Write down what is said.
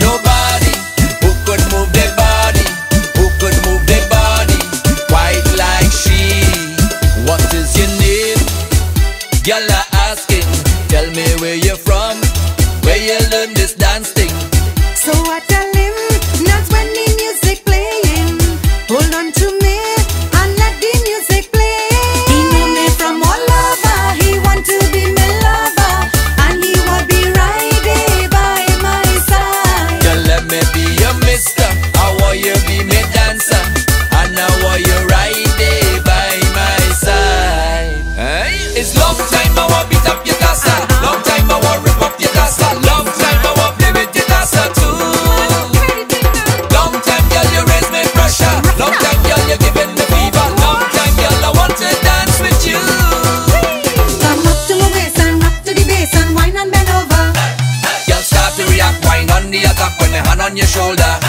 No It's long time I want beat up your tassa. Long time I want rip up your tassa. Long time I want play with your tassa too. Long time, girl, you raise my pressure. Long time, girl, you giving me fever. Long time, girl, I want to dance with you. Come up to my waist and rock to the bass and wine and bend over. Hey, hey. Start to react, wine on the attack when my hand on your shoulder.